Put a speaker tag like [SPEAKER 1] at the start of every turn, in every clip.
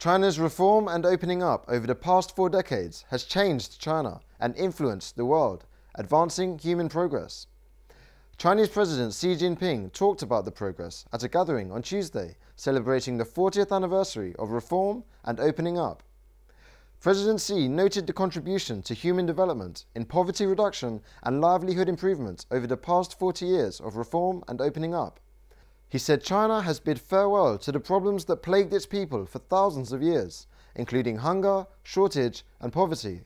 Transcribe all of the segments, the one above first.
[SPEAKER 1] China's reform and opening up over the past four decades has changed China and influenced the world, advancing human progress. Chinese President Xi Jinping talked about the progress at a gathering on Tuesday celebrating the 40th anniversary of reform and opening up. President Xi noted the contribution to human development in poverty reduction and livelihood improvement over the past 40 years of reform and opening up. He said China has bid farewell to the problems that plagued its people for thousands of years, including hunger, shortage, and poverty.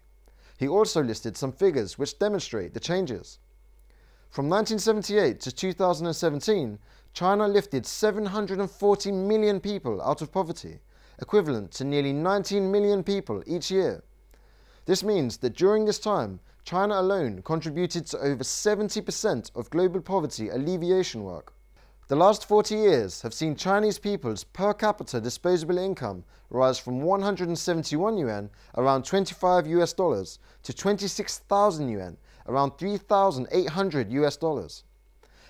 [SPEAKER 1] He also listed some figures which demonstrate the changes. From 1978 to 2017, China lifted 740 million people out of poverty, equivalent to nearly 19 million people each year. This means that during this time, China alone contributed to over 70% of global poverty alleviation work. The last 40 years have seen Chinese people's per capita disposable income rise from 171 yuan, around 25 US dollars, to 26,000 yuan, around 3,800 US dollars.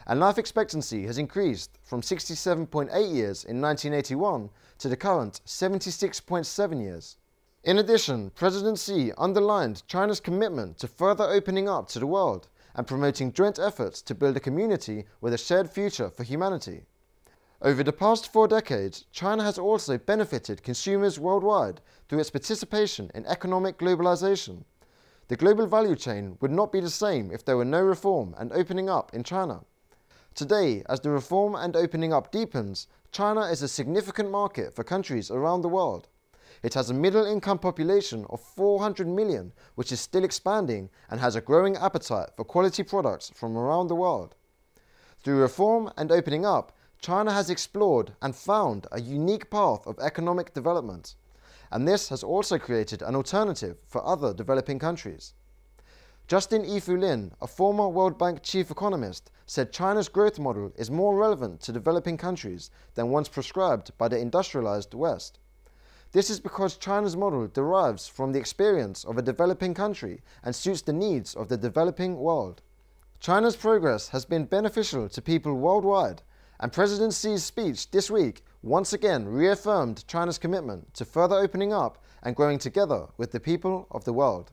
[SPEAKER 1] And life expectancy has increased from 67.8 years in 1981 to the current 76.7 years. In addition, President Xi underlined China's commitment to further opening up to the world and promoting joint efforts to build a community with a shared future for humanity. Over the past four decades, China has also benefited consumers worldwide through its participation in economic globalization. The global value chain would not be the same if there were no reform and opening up in China. Today, as the reform and opening up deepens, China is a significant market for countries around the world. It has a middle income population of 400 million, which is still expanding and has a growing appetite for quality products from around the world. Through reform and opening up, China has explored and found a unique path of economic development, and this has also created an alternative for other developing countries. Justin Yifu Lin, a former World Bank chief economist, said China's growth model is more relevant to developing countries than once prescribed by the industrialized West. This is because China's model derives from the experience of a developing country and suits the needs of the developing world. China's progress has been beneficial to people worldwide, and President Xi's speech this week once again reaffirmed China's commitment to further opening up and growing together with the people of the world.